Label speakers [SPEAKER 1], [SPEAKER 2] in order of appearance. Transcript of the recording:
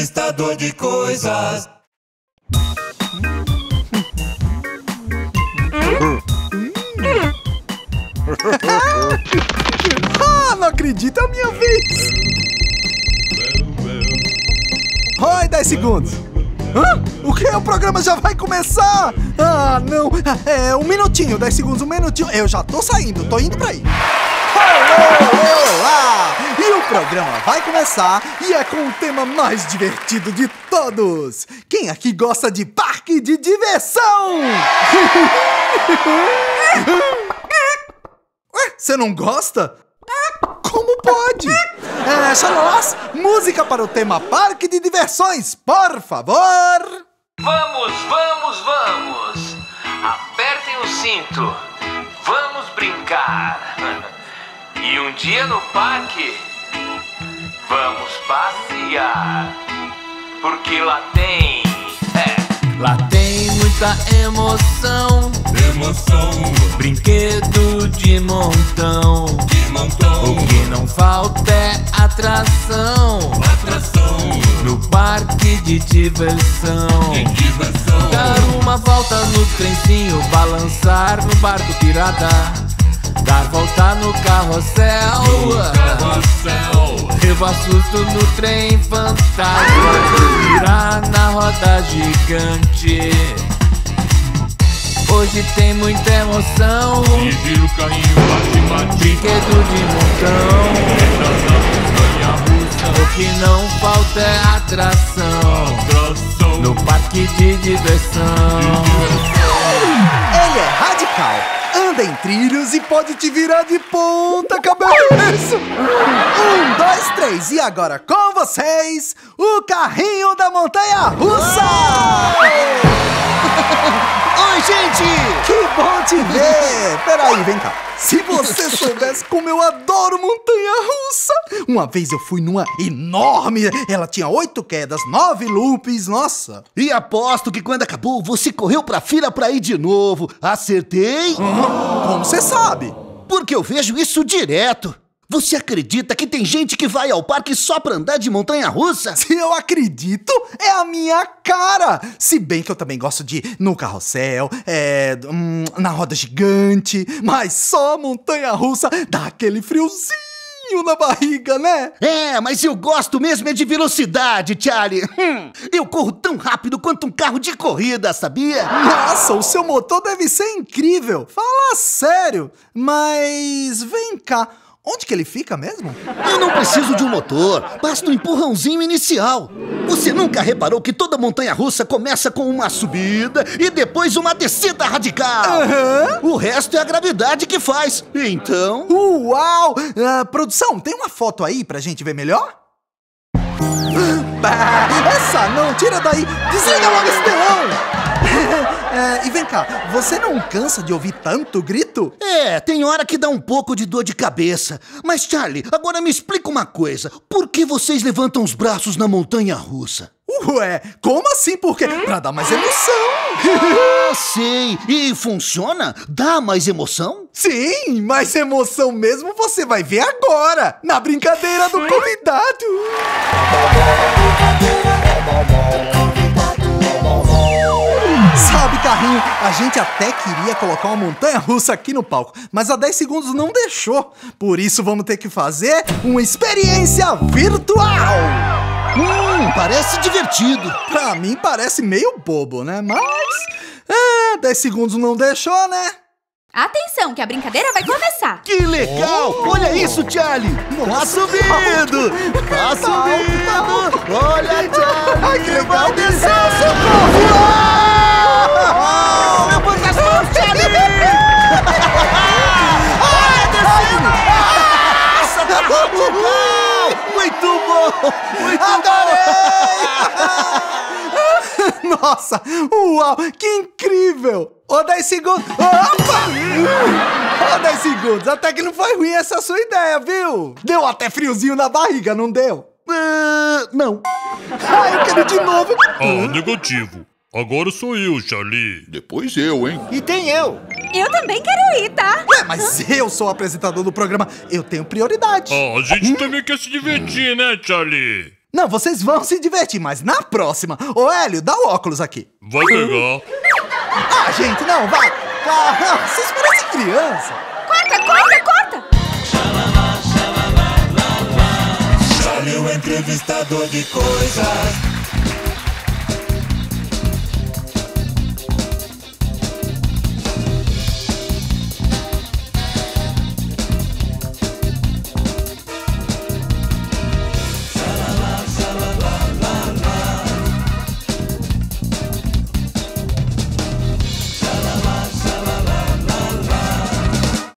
[SPEAKER 1] conquistador de coisas.
[SPEAKER 2] ah, não acredito, é a minha vez! Oi, 10 segundos! Hã? O que? O programa já vai começar? Ah, não! É, um minutinho, 10 segundos, um minutinho. Eu já tô saindo, tô indo pra aí. Olá! E o programa vai começar e é com o tema mais divertido de todos! Quem aqui gosta de parque de diversão? Ué, você não gosta? Como pode? É, Xalós, música para o tema Parque de Diversões, por favor!
[SPEAKER 3] Vamos, vamos, vamos! Apertem o cinto! Vamos brincar! E um dia no parque, vamos passear! Porque lá tem. É, lá tem muita emoção!
[SPEAKER 1] Emoção,
[SPEAKER 3] Brinquedo de montão!
[SPEAKER 1] de montão,
[SPEAKER 3] O que não falta é atração!
[SPEAKER 1] atração,
[SPEAKER 3] No parque de diversão!
[SPEAKER 1] de diversão.
[SPEAKER 3] Dar uma volta no trenzinho, balançar no barco pirata, dar volta no carrossel,
[SPEAKER 1] Carrossel,
[SPEAKER 3] levar susto no trem fantasma, virar na roda gigante. Hoje tem muita emoção,
[SPEAKER 1] e vira o carrinho, bate, bate.
[SPEAKER 3] brinquedo de montão. O que não falta é atração, no parque de diversão.
[SPEAKER 2] Ele é radical, anda em trilhos e pode te virar de ponta cabeça. Um, dois, três, e agora com vocês, o carrinho da montanha russa! Gente! Que bom te ver! Peraí, vem cá. Se você soubesse como eu adoro montanha-russa! Uma vez eu fui numa enorme, ela tinha oito quedas, nove loops, nossa!
[SPEAKER 4] E aposto que quando acabou, você correu pra fila pra ir de novo. Acertei?
[SPEAKER 2] Como você sabe?
[SPEAKER 4] Porque eu vejo isso direto. Você acredita que tem gente que vai ao parque só pra andar de montanha-russa?
[SPEAKER 2] Se eu acredito, é a minha cara! Se bem que eu também gosto de ir no carrossel, é, hum, na roda gigante, mas só montanha-russa dá aquele friozinho na barriga, né?
[SPEAKER 4] É, mas eu gosto mesmo é de velocidade, Charlie. Hum, eu corro tão rápido quanto um carro de corrida, sabia?
[SPEAKER 2] Nossa, o seu motor deve ser incrível! Fala sério! Mas vem cá, onde que ele fica mesmo?
[SPEAKER 4] Eu não preciso de um motor, basta um empurrãozinho inicial. Você nunca reparou que toda montanha-russa começa com uma subida e depois uma descida radical?
[SPEAKER 2] Aham.
[SPEAKER 4] O resto é a gravidade que faz. Então.
[SPEAKER 2] Uau! Ah, produção, tem uma foto aí pra gente ver melhor? Bah, essa não, tira daí! Desliga logo esse! Cá, você não cansa de ouvir tanto grito?
[SPEAKER 4] É, tem hora que dá um pouco de dor de cabeça. Mas, Charlie, agora me explica uma coisa: por que vocês levantam os braços na montanha russa?
[SPEAKER 2] Ué, como assim? Por quê? Pra dar mais emoção!
[SPEAKER 4] Eu sei. E funciona? Dá mais emoção?
[SPEAKER 2] Sim, mais emoção mesmo você vai ver agora, na brincadeira do convidado! Carrinho, a gente até queria colocar uma montanha russa aqui no palco, mas a 10 segundos não deixou. Por isso vamos ter que fazer uma experiência virtual!
[SPEAKER 4] Hum, parece divertido.
[SPEAKER 2] Pra mim parece meio bobo, né? Mas. É, 10 segundos não deixou, né?
[SPEAKER 5] Atenção, que a brincadeira vai começar!
[SPEAKER 4] Que legal! Olha isso, Charlie! Tá subindo! Tá subindo! Olha, Charlie!
[SPEAKER 2] Ai, que legal!
[SPEAKER 4] Vai descer! Muito bom! Muito bom!
[SPEAKER 2] Nossa! Uau! Que incrível! Ô, 10 segundos! Opa! Ô, 10 segundos! Até que não foi ruim essa sua ideia, viu? Deu até friozinho na barriga, não deu?
[SPEAKER 4] Ah, não.
[SPEAKER 2] Ai, eu quero de novo!
[SPEAKER 6] Ah, negativo. Agora sou eu, Charlie.
[SPEAKER 7] Depois eu, hein?
[SPEAKER 4] E tem eu.
[SPEAKER 5] Eu também quero ir, tá?
[SPEAKER 2] Ué, mas eu sou o apresentador do programa, eu tenho prioridade.
[SPEAKER 6] Ah, a gente também quer se divertir, né, Charlie?
[SPEAKER 2] Não, vocês vão se divertir, mas na próxima. Ô, Hélio, dá o óculos aqui.
[SPEAKER 8] Vai pegar.
[SPEAKER 2] Ah, gente, não, vai. Ah, vocês parecem criança.
[SPEAKER 5] Corta, corta, corta!
[SPEAKER 1] Chame o entrevistador de coisas